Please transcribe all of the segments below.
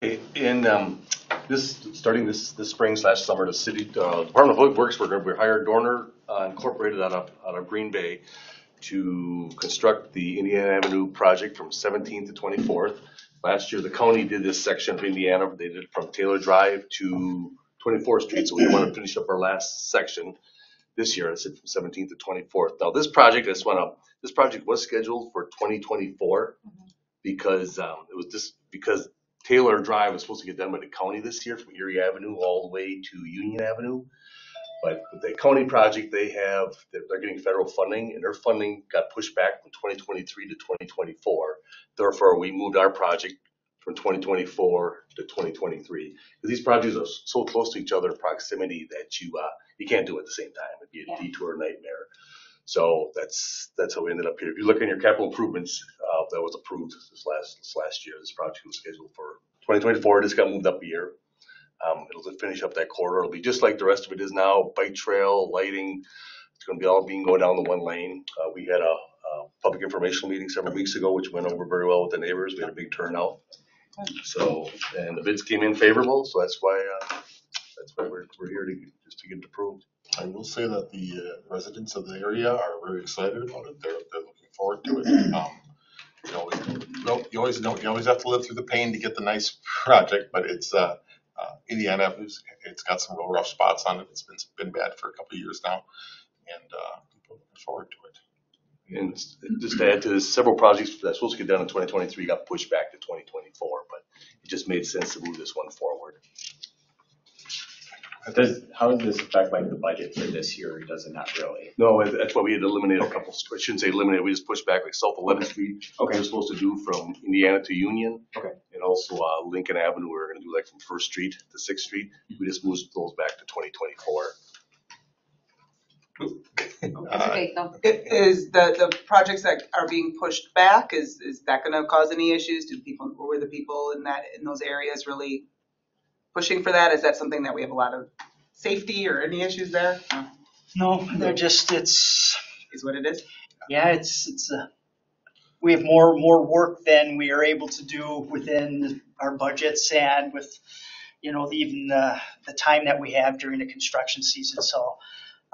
In, um, this, starting this, this spring slash summer, the city, uh, Department of Public Works, we're, we hired Dorner uh, Incorporated out of, out of Green Bay to construct the Indiana Avenue project from Seventeenth to Twenty-fourth. Last year, the county did this section of Indiana, they did it from Taylor Drive to Twenty-fourth Street, so we wanna finish up our last section this year, it's from Seventeenth to Twenty-fourth. Now, this project, I just wanna, this project was scheduled for twenty twenty-four because, um, it was just, because Taylor Drive was supposed to get done by the county this year from Erie Avenue all the way to Union Avenue. But with the county project, they have, they're, they're getting federal funding and their funding got pushed back from twenty twenty-three to twenty twenty-four. Therefore, we moved our project from twenty twenty-four to twenty twenty-three. These projects are so close to each other in proximity that you, uh, you can't do it at the same time. It'd be a Yeah. detour nightmare. So that's, that's how we ended up here. If you look in your capital improvements, uh, that was approved this last, this last year. This project was scheduled for twenty twenty-four. It just got moved up a year. Um, it'll finish up that corridor. It'll be just like the rest of it is now, bike trail, lighting. It's gonna be all being going down the one lane. Uh, we had a, a public informational meeting several weeks ago, which went over very well with the neighbors. We had a big turnout. So, and the bids came in favorable, so that's why, uh, that's why we're, we're here to, just to get it approved. I will say that the uh, residents of the area are very excited about it. They're, they're looking forward to it. Um, You know, you you always don't, you always have to live through the pain to get the nice project, but it's, uh, uh, Indiana Avenue's, it's got some real rough spots on it. It's been, been bad for a couple of years now. And, uh, people are looking forward to it. And s- just to add to this, several projects that were supposed to get done in twenty twenty-three got pushed back to twenty twenty-four, but it just made sense to move this one forward. Does, how does this affect like the budget for this year, or does it not really? No, and that's why we had eliminated a couple, I shouldn't say eliminated, we just pushed back like South Eleventh Street. Okay. We're supposed to do from Indiana to Union. Okay. And also, uh, Lincoln Avenue, We're gonna do like from First Street to Sixth Street. We just moved those back to twenty twenty-four. It's Uh, okay, no. I- Is the, the projects that are being pushed back, is, is that gonna cause any issues? Do people, were the people in that, in those areas really pushing for that? Is that something that we have a lot of safety or any issues there? No, No, they're just, it's, Is what it is? yeah, it's, it's a, we have more, more work than we are able to do within our budgets and with, you know, even the, the time that we have during the construction season. So,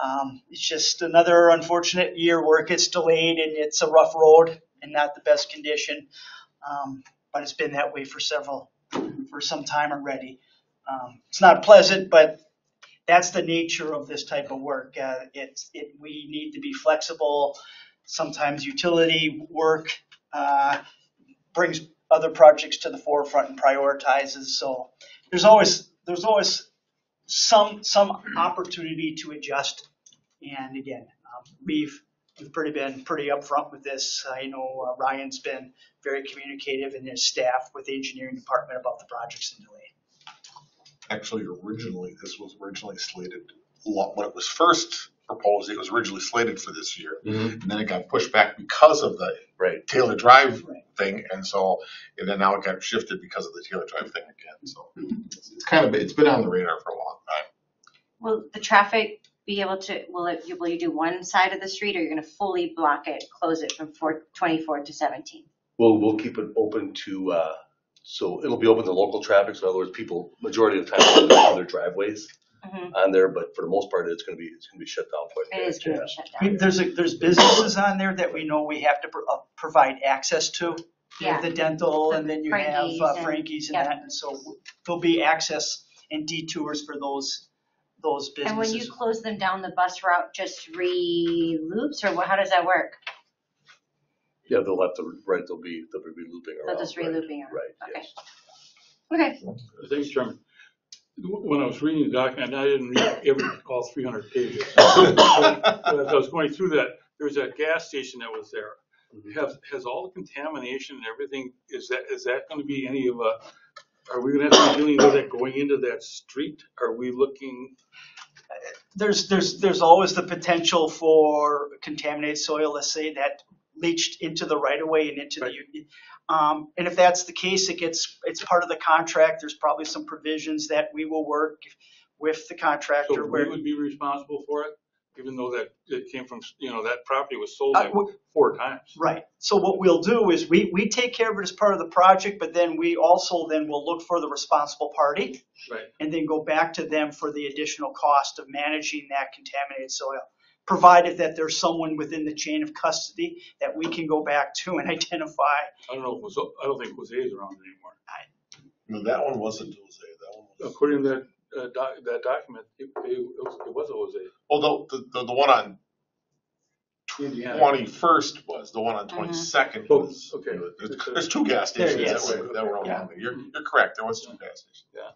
um, it's just another unfortunate year where it gets delayed and it's a rough road and not the best condition. Um, but it's been that way for several, for some time already. Um, it's not pleasant, but that's the nature of this type of work. Uh, it's, it, we need to be flexible. Sometimes utility work, uh, brings other projects to the forefront and prioritizes. So there's always, there's always some, some opportunity to adjust. And again, um, we've, we've pretty been pretty upfront with this. I know uh, Ryan's been very communicative and his staff with the engineering department about the projects and delay. Actually, originally, this was originally slated, lo- when it was first proposed, it was originally slated for this year. Mhm. And then it got pushed back because of the Right. Taylor Drive thing, and so, and then now it got shifted because of the Taylor Drive thing again, so. It's it's kind of, it's been on the radar for a long time. Will the traffic be able to, will it, will you do one side of the street or you're gonna fully block it, close it from four, twenty-four to seventeen? We'll, we'll keep it open to, uh, so it'll be open to local traffic, so in other words, people, majority of the time, will have their driveways Mhm. on there, but for the most part, it's gonna be, it's gonna be shut down quite a It bit. is gonna yeah. be shut I mean, there's a, there's businesses on there that we know we have to pro- uh, provide access to. You have Yeah. The dental and then you have Frankie's uh, and- Frankie's and yep. that, and so there'll be access and detours for those, those businesses. And when you businesses. close them down, the bus route just re-loops or what, how does that work? Yeah, they'll have to, right, they'll be, they'll be looping around. They'll just right, re-looping around. Right, Okay. yes. Okay, Thanks, Chairman. When I was reading the document, I didn't read every, all three hundred pages. But As I was going through that, there's that gas station that was there. Mm-hmm. Has, has all the contamination and everything, is that, is that gonna be any of a, are we gonna have to be dealing with that going into that street? Are we looking, There's, there's, there's always the potential for contaminated soil, let's say, that leached into the right of way and into the. Right. Um, and if that's the case, it gets, it's part of the contract. There's probably some provisions that we will work with the contractor so we where. would be responsible for it? Even though that, it came from, you know, that property was sold Uh, like w- four times. Right. So what we'll do is we, we take care of it as part of the project, but then we also then will look for the responsible party Right. and then go back to them for the additional cost of managing that contaminated soil. Provided that there's someone within the chain of custody that we can go back to and identify. I don't know, if it was- I don't think Jose's around anymore. No, that one wasn't Jose, that one was. According to that, uh, doc, that document, it, it was, it was Jose. Although, the, the, the one on Indiana. twenty-first was, the one on twenty-second Oh, was. okay. There's, there's two gas There, stations yes. that were, that were Yeah. along there. You're, you're correct, there was two gas stations. Yeah.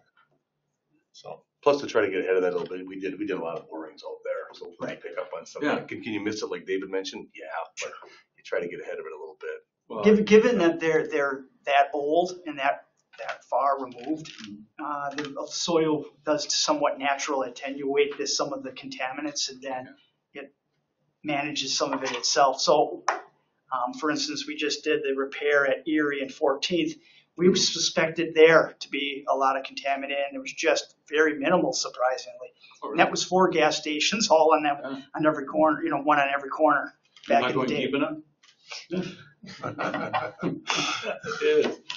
So, Plus, to try to get ahead of that a little bit, we did, we did a lot of borings out there, so we Right. pick up on some. Yeah. Can, can you miss it like David mentioned? Yeah, but you try to get ahead of it a little bit. Well, Given, given that they're, they're that old and that, that far removed, uh, the soil does somewhat natural attenuate this, some of the contaminants and then it manages some of it itself. So, um, for instance, we just did the repair at Erie and Fourteenth. We suspected there to be a lot of contaminant and it was just very minimal surprisingly. oh, And that was four gas stations all on that, Yeah. on every corner, you know, one on every corner Am back I in the going day. deep enough? It is.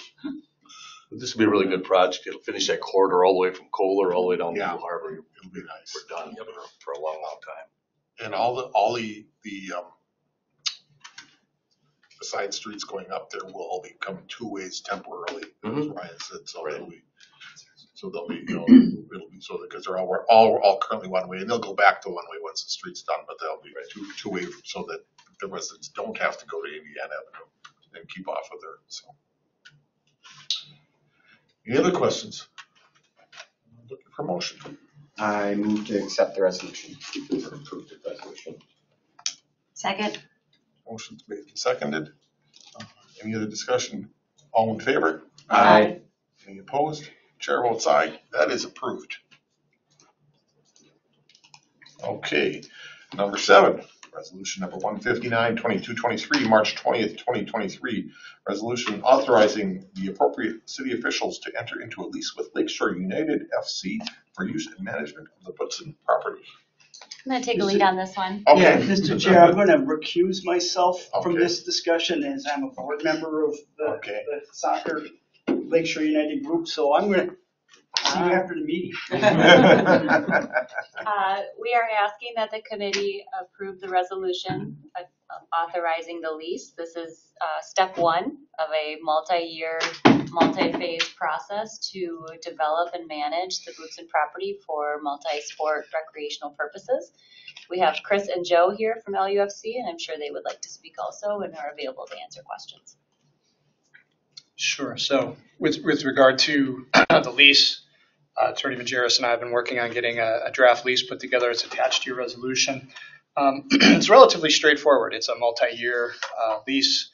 This will be a really good project. It'll finish that corridor all the way from Kohler all the way down to Yeah. New Harbor. it'll be nice. We're done for, for a long, long time. And all the, all the, the, um, the side streets going up there will all become two ways temporarily, as Mhm. Ryan said, so Right. they'll be, so they'll be, you know, it'll be so, because they're all, we're all, all currently one way, and they'll go back to one way once the street's done, but they'll be two, two way, so that the residents don't have to go to Indiana Avenue and keep off of there, so. Any other questions? Looking for motion. I move to accept the resolution, or approve the resolution. second, Motion's made and seconded. Uh, Any other discussion? All in favor? Aye. Any opposed? Chair votes aye. That is approved. Okay, number seven, resolution number 159, 2223, March twentieth, twenty twenty-three. Resolution authorizing the appropriate city officials to enter into a lease with Lakeshore United FC for use and management of the Woodson property. I'm gonna take a lead on this one. Yeah, Okay. Mr. Chair, I'm gonna recuse myself from Okay. this discussion as I'm a board member of the, Okay. the soccer Lakeshore United group, so I'm gonna see you after the meeting. Uh, we are asking that the committee approve the resolution uh, authorizing the lease. This is, uh, step one of a multi-year, multi-phase process to develop and manage the Woodson property for multi-sport recreational purposes. We have Chris and Joe here from LUFC, and I'm sure they would like to speak also and are available to answer questions. Sure. So with, with regard to the lease, uh, Attorney Majerus and I have been working on getting a, a draft lease put together. It's attached to your resolution. Um, It's relatively straightforward. It's a multi-year uh, lease,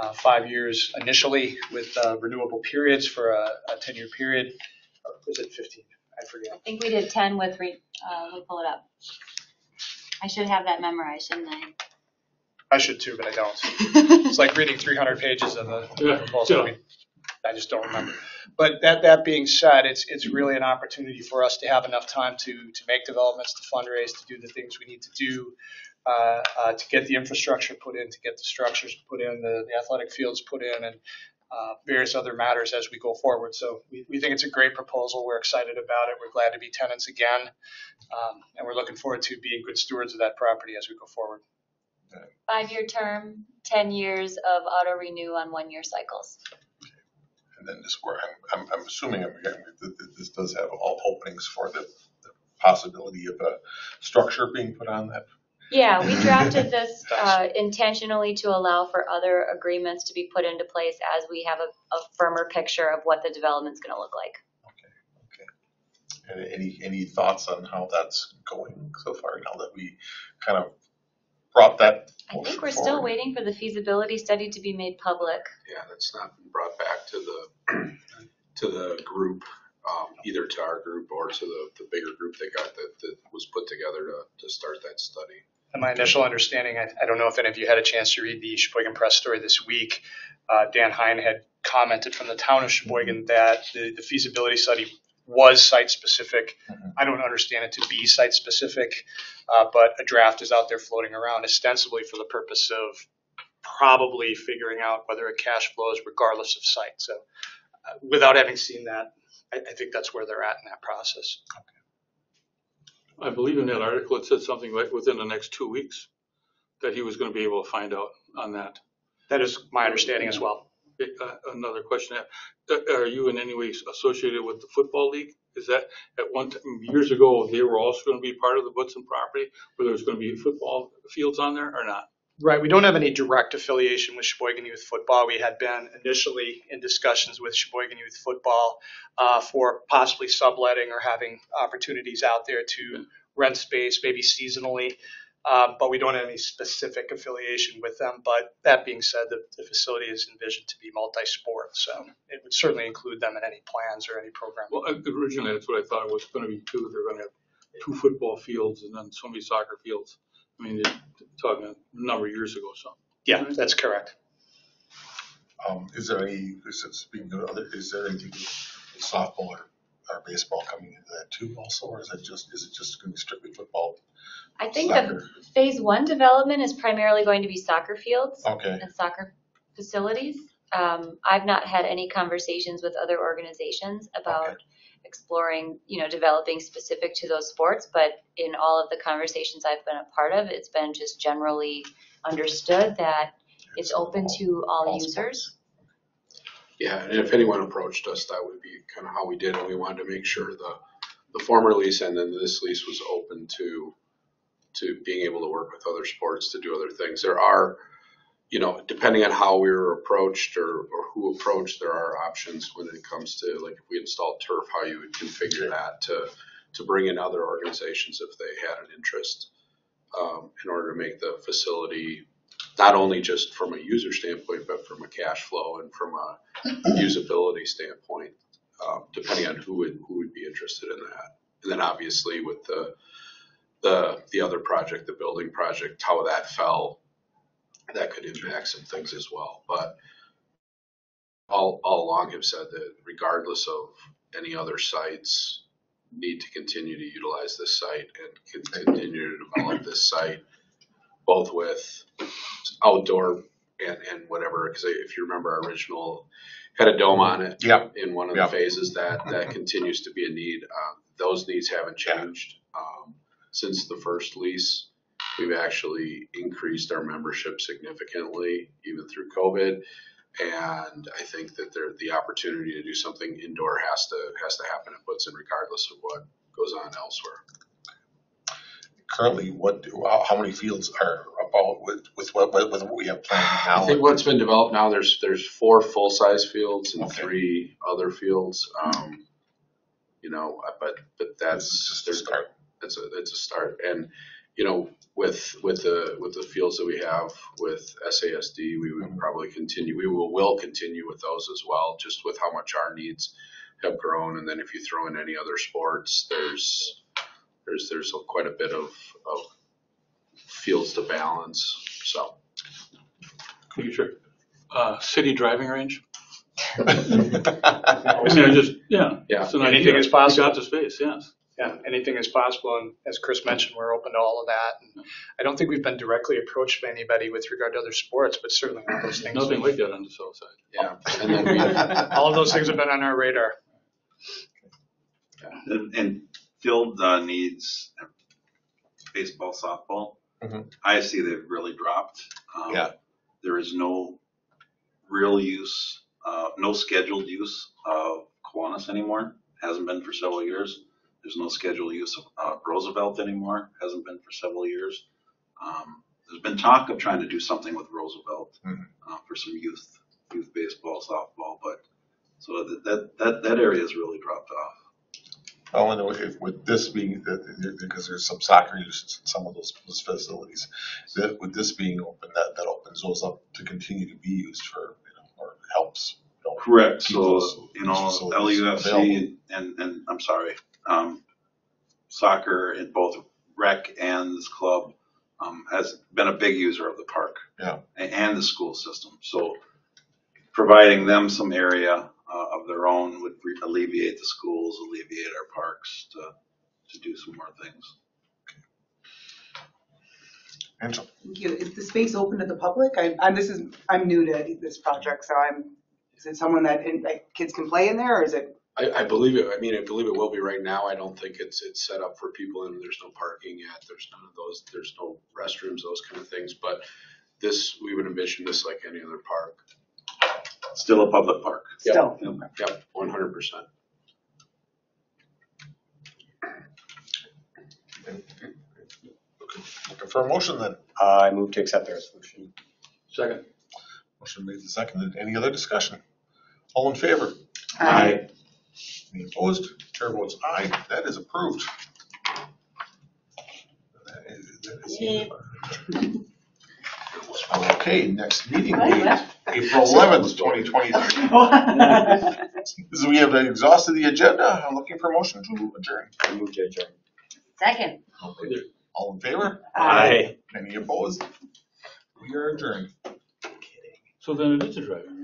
uh, five years initially with uh, renewable periods for a, a 10-year period. Or was it 15? I forget. I think we did ten with, re- uh, let me pull it up. I should have that memorized, shouldn't I? I should too, but I don't. It's like reading 300 pages of a Yeah, proposal. yeah. I mean, I just don't remember. But that, that being said, it's, it's really an opportunity for us to have enough time to, to make developments, to fundraise, to do the things we need to do, uh, uh, to get the infrastructure put in, to get the structures put in, the, the athletic fields put in, and uh, various other matters as we go forward. So we, we think it's a great proposal. We're excited about it. We're glad to be tenants again. Um, and we're looking forward to being good stewards of that property as we go forward. Five-year term, ten years of auto renew on one-year cycles. And then this where I'm, I'm, I'm assuming, I'm again, that that this does have all openings for the, the possibility of a structure being put on that. Yeah, we drafted this uh, intentionally to allow for other agreements to be put into place as we have a, a firmer picture of what the development's gonna look like. Okay, okay. And any, any thoughts on how that's going so far now that we kind of brought that? I think we're still waiting for the feasibility study to be made public. Yeah, that's not been brought back to the, to the group, um, either to our group or to the, the bigger group that got, that, that was put together to, to start that study. My initial understanding, I, I don't know if any of you had a chance to read the Sheboygan Press story this week. Uh, Dan Hein had commented from the town of Sheboygan that the, the feasibility study was site specific. I don't understand it to be site specific, uh, but a draft is out there floating around ostensibly for the purpose of probably figuring out whether it cash flows regardless of site. So uh, without having seen that, I, I think that's where they're at in that process. I believe in that article, it said something like within the next two weeks that he was gonna be able to find out on that. That is my understanding as well. Uh, Another question, uh, are you in any way associated with the football league? Is that, at one time, years ago, they were also gonna be part of the Woodson property, where there was gonna be football fields on there or not? Right, we don't have any direct affiliation with Sheboygan Youth Football. We had been initially in discussions with Sheboygan Youth Football uh, for possibly subletting or having opportunities out there to rent space, maybe seasonally. Uh, but we don't have any specific affiliation with them. But that being said, the, the facility is envisioned to be multi-sport, so it would certainly include them in any plans or any program. Well, uh, originally, that's what I thought it was gonna be too, they're gonna have two football fields and then so many soccer fields. I mean, they're talking a number of years ago, so. Yeah, that's correct. Um, is there any, is it, speaking of other, is there anything with softball or, or baseball coming into that too also, or is it just, is it just gonna be strictly football? I think the Soccer. phase one development is primarily going to be soccer fields Okay, and soccer facilities. Um, I've not had any conversations with other organizations about Okay. Exploring, you know, developing specific to those sports, but in all of the conversations I've been a part of, it's been just generally understood that it's open to all users. Yeah, and if anyone approached us, that would be kind of how we did it. We wanted to make sure the, the former lease and then this lease was open to, to being able to work with other sports to do other things. There are, you know, depending on how we were approached or, or who approached, there are options when it comes to, like, if we install turf, how you would configure that to, to bring in other organizations if they had an interest, um, in order to make the facility not only just from a user standpoint, but from a cash flow and from a usability standpoint, um, depending on who would, who would be interested in that. And then obviously with the, the, the other project, the building project, how that fell, that could impact some things as well. But all, all along have said that regardless of any other sites, need to continue to utilize this site and con- continue to develop this site, both with outdoor and, and whatever, because if you remember our original, had a dome on it Yeah, in one of the phases, that, that continues to be a need. Uh, Those needs haven't changed. Um, Since the first lease, we've actually increased our membership significantly, even through COVID. And I think that there, the opportunity to do something indoor has to, has to happen in Woodson regardless of what goes on elsewhere. currently, what, how, how many fields are about with, with what, with what we have planned now? I think what's been developed now, there's, there's four full-size fields and Okay. three other fields. Um, You know, but, but that's, just a there's, start. it's a, it's a start. And, you know, with, with the, with the fields that we have with SASD, we would probably continue, we will, will continue with those as well, just with how much our needs have grown. And then if you throw in any other sports, there's, there's, there's quite a bit of, of fields to balance, so. Future, uh, city driving range. I mean, I just, yeah. Yeah. it's an Anything is possible. We got the space, yes. Yeah, anything is possible, and as Chris mentioned, we're open to all of that. And I don't think we've been directly approached by anybody with regard to other sports, but certainly all those things. Nothing like that on the south side. Yeah, and then we, All of those things have been on our radar. And, and field uh, needs baseball, softball. Mhm. I see they've really dropped. Um, Yeah. There is no real use, uh, no scheduled use of Kiwanis anymore. Hasn't been for several years. There's no scheduled use of uh, Roosevelt anymore. Hasn't been for several years. Um, there's been talk of trying to do something with Roosevelt Mhm. uh, for some youth, youth baseball, softball, but so that that that, that area has really dropped off. Oh, and if with this being, because there's some soccer use in some of those, those facilities, that with this being open, that, that opens those up to continue to be used for, you know, or helps. you know, Correct, so, those- you know. LUFC and, and, I'm sorry, um, soccer in both rec and this club, um, has been a big user of the park. Yeah. And the school system, so providing them some area, uh, of their own would re- alleviate the schools, alleviate our parks to, to do some more things. Angela, Thank you. Is the space open to the public? I, I'm, this is, I'm new to this project, so I'm, is it someone that, in- like, kids can play in there, or is it? I, I believe it, I mean, I believe it will be right now. I don't think it's, it's set up for people and there's no parking yet. There's none of those, there's no restrooms, those kind of things. But this, we would envision this like any other park. Still a public park. Yep. Still. Yep, one hundred percent. looking, looking for a motion then. I move to accept the resolution. Second. Motion made and seconded. Any other discussion? All in favor? Aye. Any opposed? Chair votes aye. That is approved. That is- that is- Okay, next meeting date, April eleventh, twenty twenty-three. So we have exhausted the agenda. I'm looking for a motion to adjourn. I move to adjourn. Second. All in favor? Aye. Any opposed? We are adjourned. So then it is a driving